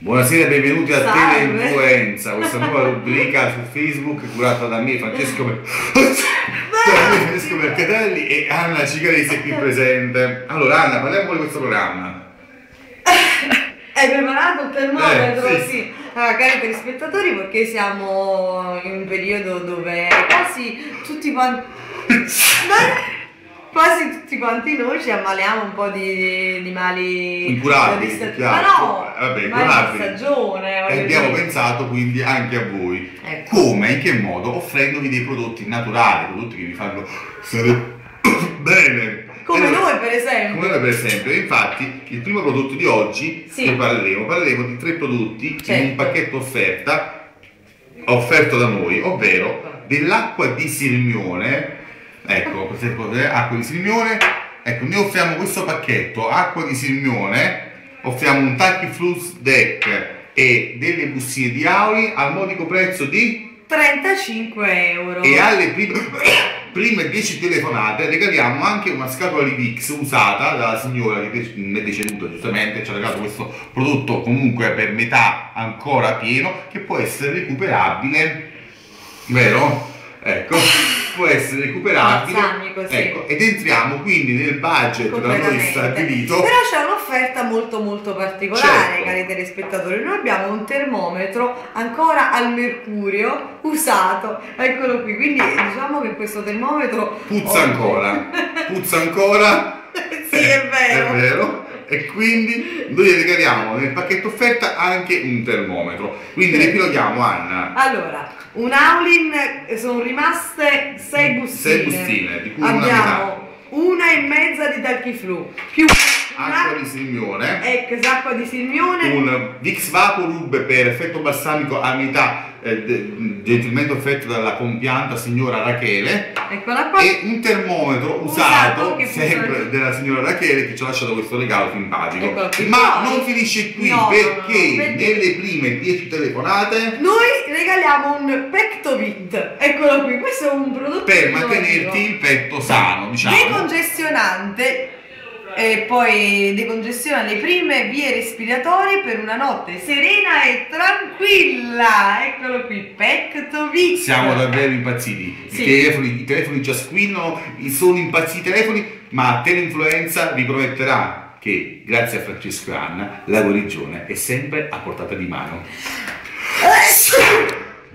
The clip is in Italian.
Buonasera e benvenuti a. Teleinfluenza, questa nuova rubrica su Facebook curata da me, Francesco, Mer- Francesco Mercatelli e Anna Cicaresi qui presente. Allora Anna, parliamo di questo programma. Hai preparato il termometro? Eh, sì. sì. Allora, cari telespettatori, perché siamo in un periodo dove quasi tutti quanti. quasi tutti quanti noi ci ammaliamo un po' di, di mali Incurabili, di sta-. Ma no, Eh, vabbè, mali di stagione. E abbiamo dire. pensato quindi anche a voi. Ecco. Come, in che modo? Offrendovi dei prodotti naturali, prodotti che vi fanno stare bene. Come E noi, per esempio. Come noi per esempio, infatti il primo prodotto di oggi Sì. che parleremo, parleremo di tre prodotti in Certo. un pacchetto offerta, offerto da noi, ovvero dell'acqua di Sirmione, cose, acqua di Sirmione, ecco, noi offriamo questo pacchetto, acqua di Sirmione, offriamo un Tachyflux Deck e delle bustine di Auli al modico prezzo di 35 euro. e alle prime, prime 10 telefonate regaliamo anche una scatola di Vix usata dalla signora che mi è deceduta giustamente, ci ha regalato questo prodotto comunque per metà ancora pieno che può essere recuperabile, vero? Ecco, può essere recuperabile. Ecco, ed entriamo quindi nel budget da noi stabilito. Però c'è un'offerta molto molto particolare, Certo. cari telespettatori. Noi abbiamo un termometro ancora al mercurio usato, eccolo qui. Quindi diciamo che questo termometro Puzza ancora, puzza ancora. sì, è vero. È vero. E quindi noi regaliamo nel pacchetto offerta anche un termometro. Quindi Sì. ripiloghiamo Anna. Allora, un Aulin eh, sono rimaste 6 bustine. Sei bustine, di cui una abbiamo una e mezza di Tachyflu più Acqua di Sirmione, ex acqua di Sirmione un Vix Vaporub per effetto balsamico a metà eh, gentilmente offerto dalla compianta signora Rachele. Eccola qua. E un termometro Usato, usato sempre della signora Rachele che ci ha lasciato questo regalo simpatico. Qui. Ma non finisce qui No, no, no, perché perché- nelle prime 10 telefonate Noi regaliamo un Pectovit, eccolo qui, questo è un prodotto per mantenerti il petto sano, diciamo. decongestionante e poi decongestiona le prime vie respiratorie per una notte serena e tranquilla. Eccolo qui, Pectovit. Siamo davvero impazziti. Sì. I, telefoni, I telefoni già squillano, sono impazziti i telefoni, ma Teleinfluenza vi prometterà che, grazie a Francesco e Anna, la guarigione è sempre a portata di mano. Eh,